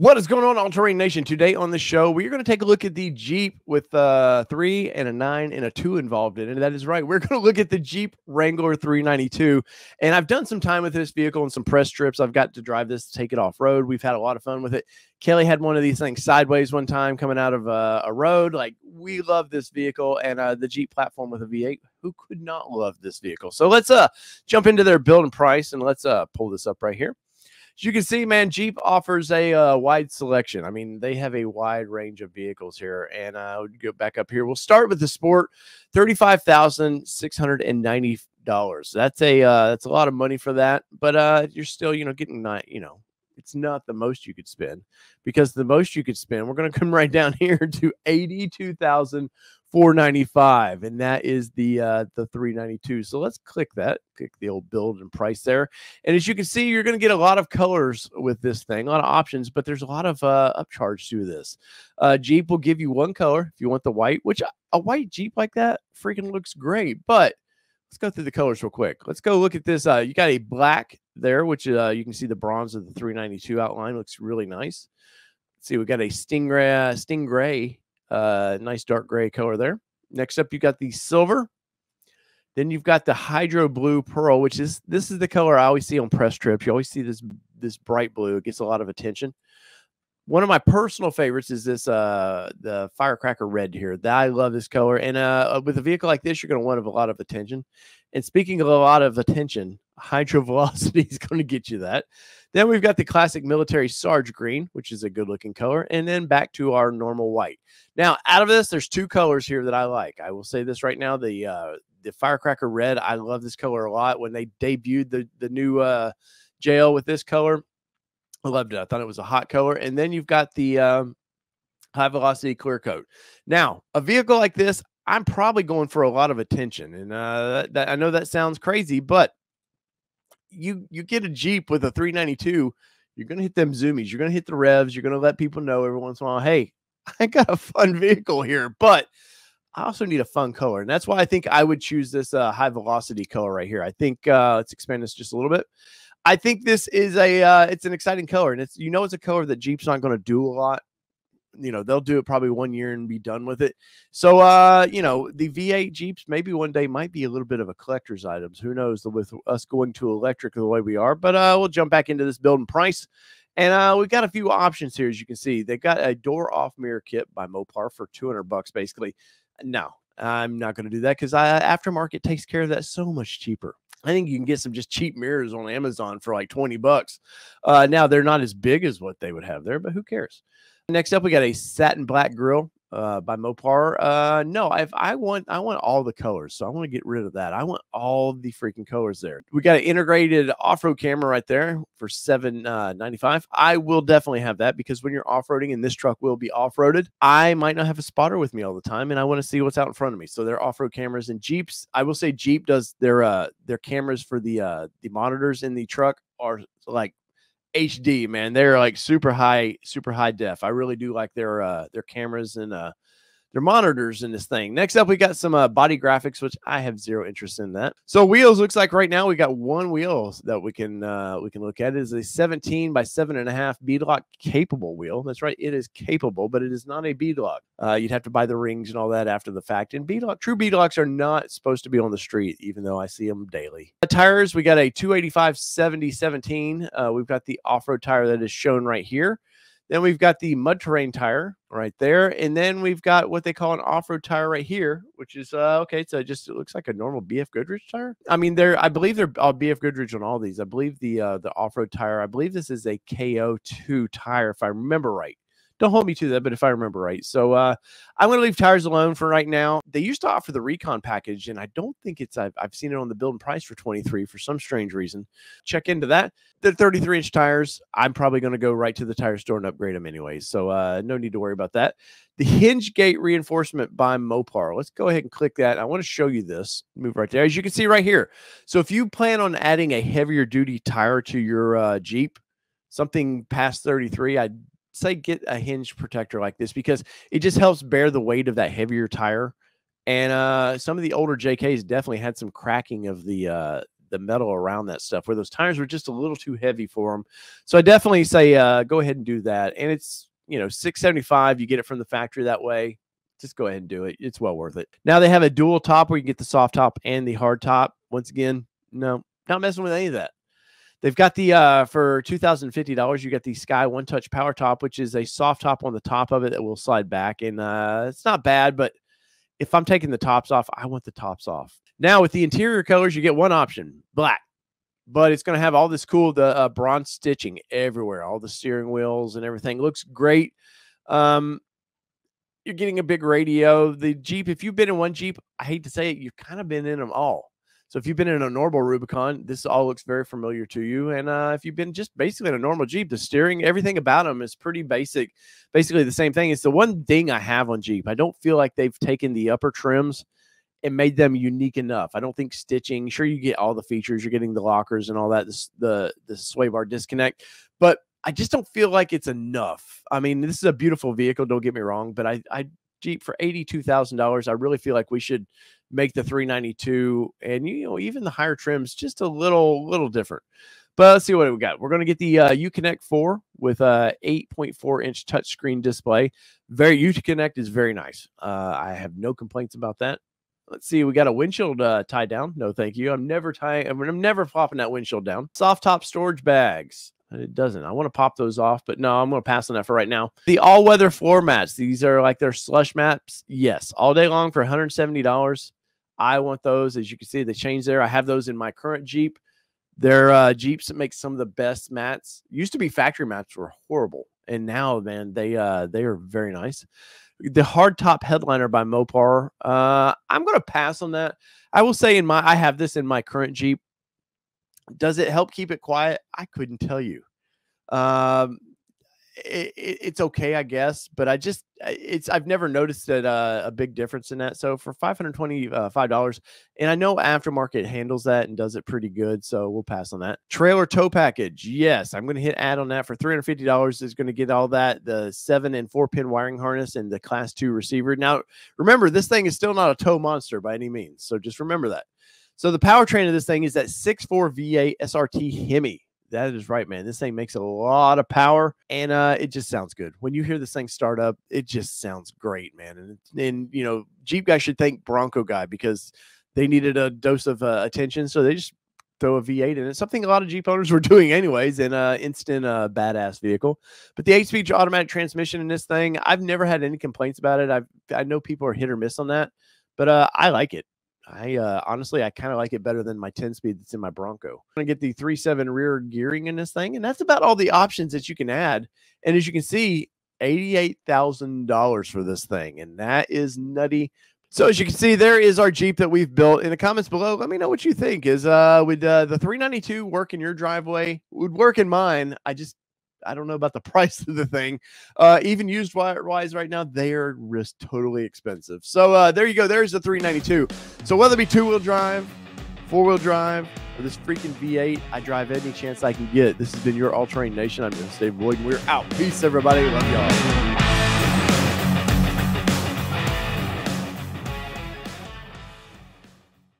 What is going on, All Terrain Nation? Today on the show, we're going to take a look at the Jeep with a three and a nine and a two involved in it. That is right. We're going to look at the Jeep Wrangler 392. And I've done some time with this vehicle and some press trips. I've got to drive this, take it off road. We've had a lot of fun with it. Kelly had one of these things sideways one time coming out of a, a road. Like, we love this vehicle and uh, the Jeep platform with a V8. Who could not love this vehicle? So let's uh jump into their build and price and let's uh pull this up right here. As you can see, man, Jeep offers a uh, wide selection. I mean, they have a wide range of vehicles here. And uh, we'll go back up here. We'll start with the Sport, thirty-five thousand six hundred and ninety dollars. That's a uh, that's a lot of money for that, but uh, you're still, you know, getting not, you know, it's not the most you could spend because the most you could spend, we're going to come right down here to eighty-two thousand 495 and that is the uh the 392 so let's click that click the old build and price there. And as you can see you're going to get a lot of colors with this thing a lot of options but there's a lot of uh upcharge to this. Uh jeep will give you one color if you want the white which a white jeep like that freaking looks great but let's go through the colors real quick. Let's go look at this uh you got a black there which uh you can see the bronze of the 392 outline looks really nice. Let's see we got a Sting-Gray Sting-Gray uh, nice dark gray color there. Next up, you got the silver. Then you've got the hydro blue pearl, which is this is the color I always see on press trips. You always see this this bright blue. It gets a lot of attention. One of my personal favorites is this uh the firecracker red here. That I love this color. And uh with a vehicle like this, you're going to want a lot of attention. And speaking of a lot of attention, hydro velocity is going to get you that. Then we've got the classic military Sarge green, which is a good looking color, and then back to our normal white. Now, out of this, there's two colors here that I like. I will say this right now: the uh, the firecracker red. I love this color a lot. When they debuted the the new uh, JL with this color, I loved it. I thought it was a hot color. And then you've got the um, high velocity clear coat. Now, a vehicle like this, I'm probably going for a lot of attention, and uh, that, I know that sounds crazy, but you you get a Jeep with a 392, you're gonna hit them zoomies, you're gonna hit the revs, you're gonna let people know every once in a while, hey, I got a fun vehicle here, but I also need a fun color, and that's why I think I would choose this uh, high velocity color right here. I think uh, let's expand this just a little bit. I think this is a uh, it's an exciting color, and it's you know it's a color that Jeep's not going to do a lot you know they'll do it probably one year and be done with it. So uh you know the v8 jeeps maybe one day might be a little bit of a collector's items. Who knows with us going to electric the way we are but uh we'll jump back into this building price. And uh we've got a few options here as you can see. They've got a door off mirror kit by mopar for 200 bucks basically. No i'm not going to do that because i aftermarket takes care of that so much cheaper. I think you can get some just cheap mirrors on Amazon for like 20 bucks. Uh, now they're not as big as what they would have there, but who cares? Next up, we got a satin black grill uh, by Mopar. Uh, no, I I want I want all the colors, so I want to get rid of that. I want all the freaking colors there. We got an integrated off-road camera right there for seven uh, ninety five. I will definitely have that because when you're off-roading and this truck will be off-roaded, I might not have a spotter with me all the time, and I want to see what's out in front of me. So they're off-road cameras and Jeeps. I will say Jeep does their uh their cameras for the uh the monitors in the truck are like HD, man. They're like super high, super high def. I really do like their uh their cameras and uh their monitors in this thing. Next up, we got some uh, body graphics, which I have zero interest in that. So wheels looks like right now we got one wheel that we can uh, we can look at. It is a 17 by seven and a half beadlock capable wheel. That's right, it is capable, but it is not a beadlock. Uh, you'd have to buy the rings and all that after the fact. And beadlock, true beadlocks are not supposed to be on the street, even though I see them daily. The tires, we got a 285 70 17. Uh, we've got the off-road tire that is shown right here. Then we've got the mud terrain tire right there. And then we've got what they call an off-road tire right here, which is uh okay. So it just it looks like a normal BF Goodrich tire. I mean, they're I believe they're all BF Goodrich on all these. I believe the uh the off-road tire, I believe this is a KO2 tire, if I remember right. Don't hold me to that, but if I remember right. So uh, I'm going to leave tires alone for right now. They used to offer the recon package, and I don't think it's, I've, I've seen it on the build and price for 23 for some strange reason. Check into that. The 33 inch tires, I'm probably going to go right to the tire store and upgrade them anyways. So uh, no need to worry about that. The hinge gate reinforcement by Mopar. Let's go ahead and click that. I want to show you this. Move right there. As you can see right here. So if you plan on adding a heavier duty tire to your uh, Jeep, something past 33, I say get a hinge protector like this because it just helps bear the weight of that heavier tire. And uh, some of the older JKs definitely had some cracking of the uh, the metal around that stuff where those tires were just a little too heavy for them. So I definitely say uh, go ahead and do that. And it's you know 675 you get it from the factory that way just go ahead and do it it's well worth it now they have a dual top where you get the soft top and the hard top once again no not messing with any of that they've got the uh for $2050 you got the sky one touch power top which is a soft top on the top of it that will slide back and uh it's not bad but if i'm taking the tops off i want the tops off. Now with the interior colors you get one option black but it's going to have all this cool the uh, bronze stitching everywhere all the steering wheels and everything. Looks great. Um you're getting a big radio. The jeep if you've been in one jeep i hate to say it you've kind of been in them all so if you've been in a normal rubicon this all looks very familiar to you and uh, if you've been just basically in a normal jeep the steering everything about them is pretty basic basically the same thing it's the one thing i have on jeep i don't feel like they've taken the upper trims and made them unique enough. I don't think stitching. Sure, you get all the features. You're getting the lockers and all that. The the sway bar disconnect, but I just don't feel like it's enough. I mean, this is a beautiful vehicle. Don't get me wrong, but I I Jeep for eighty two thousand dollars. I really feel like we should make the three ninety two and you know even the higher trims just a little little different. But let's see what we got. We're going to get the uh, Uconnect 4 with a 8.4 inch touchscreen display. Very Uconnect is very nice. Uh, I have no complaints about that. Let's see. We got a windshield uh, tie down. No, thank you. I'm never tying. I'm never flopping that windshield down. Soft top storage bags. It doesn't. I want to pop those off, but no, I'm going to pass on that for right now. The all weather floor mats. These are like their slush mats. Yes, all day long for $170. I want those. As you can see, they change there. I have those in my current Jeep. They're uh, Jeeps that make some of the best mats. Used to be factory mats were horrible, and now, man, they uh, they are very nice the hardtop headliner by Mopar. Uh, I'm going to pass on that. I will say in my I have this in my current Jeep. Does it help keep it quiet? I couldn't tell you. Um, it, it, it's okay, I guess, but I just it's I've never noticed that uh, a big difference in that. So for five hundred twenty five uh, dollars, and I know aftermarket handles that and does it pretty good, so we'll pass on that. Trailer tow package, yes, I'm going to hit add on that for three hundred fifty dollars. Is going to get all that the seven and four pin wiring harness and the class two receiver. Now remember, this thing is still not a tow monster by any means, so just remember that. So the powertrain of this thing is that 6.4 V8 SRT Hemi that is right, man. This thing makes a lot of power and uh, it just sounds good. When you hear this thing start up, it just sounds great, man. And, and you know, Jeep guy should thank Bronco guy because they needed a dose of uh, attention. So they just throw a V8 in it. Something a lot of Jeep owners were doing anyways in a instant uh, badass vehicle. But the eight-speed automatic transmission in this thing, I've never had any complaints about it. I've I know people are hit or miss on that, but uh, I like it. I uh, honestly, I kind of like it better than my 10 speed that's in my Bronco. I'm gonna get the three seven rear gearing in this thing, and that's about all the options that you can add. And as you can see, $88,000 for this thing, and that is nutty. So as you can see, there is our Jeep that we've built. In the comments below, let me know what you think. Is uh would uh, the 392 work in your driveway? Would work in mine. I just I don't know about the price of the thing. Uh, even used wise right now, they are just totally expensive. So uh, there you go. There's the 392. So whether it be two wheel drive, four wheel drive, or this freaking V8, I drive any chance I can get. This has been your All Terrain Nation. I'm Dave Boyd. And we're out. Peace, everybody. Love y'all.